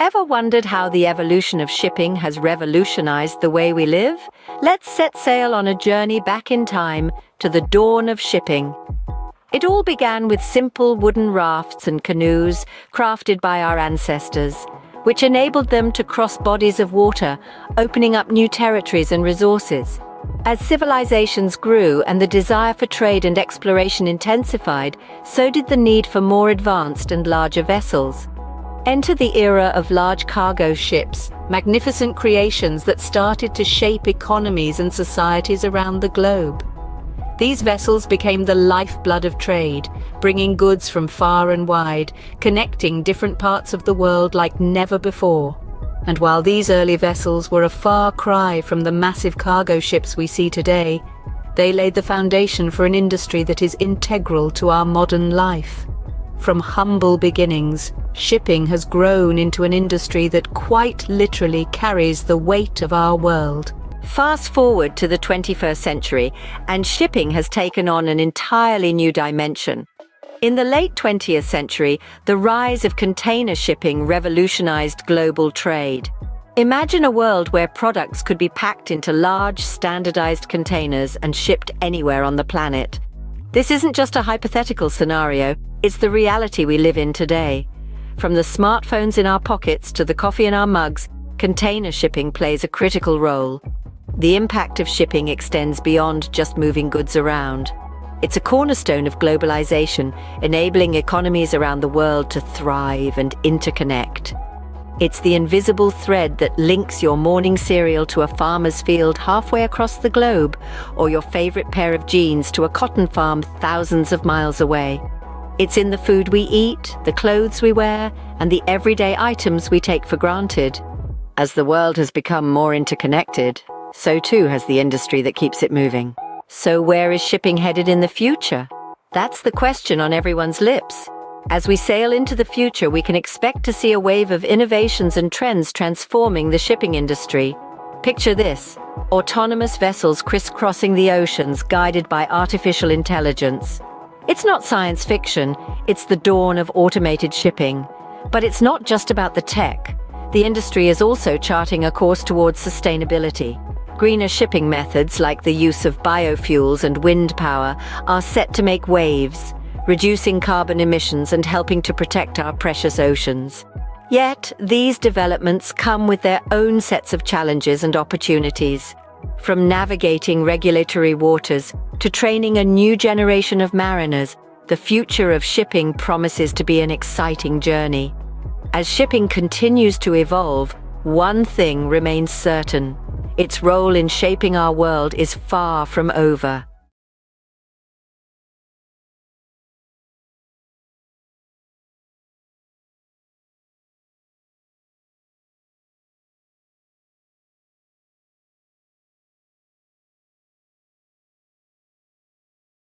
Ever wondered how the evolution of shipping has revolutionized the way we live? Let's set sail on a journey back in time to the dawn of shipping. It all began with simple wooden rafts and canoes crafted by our ancestors, which enabled them to cross bodies of water, opening up new territories and resources. As civilizations grew and the desire for trade and exploration intensified, so did the need for more advanced and larger vessels. Enter the era of large cargo ships, magnificent creations that started to shape economies and societies around the globe. These vessels became the lifeblood of trade, bringing goods from far and wide, connecting different parts of the world like never before. And while these early vessels were a far cry from the massive cargo ships we see today, they laid the foundation for an industry that is integral to our modern life. From humble beginnings, shipping has grown into an industry that quite literally carries the weight of our world. Fast forward to the 21st century, and shipping has taken on an entirely new dimension. In the late 20th century, the rise of container shipping revolutionized global trade. Imagine a world where products could be packed into large, standardized containers and shipped anywhere on the planet. This isn't just a hypothetical scenario, it's the reality we live in today. From the smartphones in our pockets to the coffee in our mugs, container shipping plays a critical role. The impact of shipping extends beyond just moving goods around. It's a cornerstone of globalization, enabling economies around the world to thrive and interconnect. It's the invisible thread that links your morning cereal to a farmer's field halfway across the globe, or your favorite pair of jeans to a cotton farm thousands of miles away. It's in the food we eat, the clothes we wear, and the everyday items we take for granted. As the world has become more interconnected, so too has the industry that keeps it moving. So where is shipping headed in the future? That's the question on everyone's lips. As we sail into the future, we can expect to see a wave of innovations and trends transforming the shipping industry. Picture this, autonomous vessels crisscrossing the oceans guided by artificial intelligence. It's not science fiction, it's the dawn of automated shipping. But it's not just about the tech. The industry is also charting a course towards sustainability. Greener shipping methods like the use of biofuels and wind power are set to make waves, reducing carbon emissions and helping to protect our precious oceans. Yet, these developments come with their own sets of challenges and opportunities. From navigating regulatory waters to training a new generation of mariners, the future of shipping promises to be an exciting journey. As shipping continues to evolve, one thing remains certain. Its role in shaping our world is far from over.